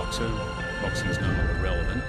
boxer. Boxing is no longer relevant.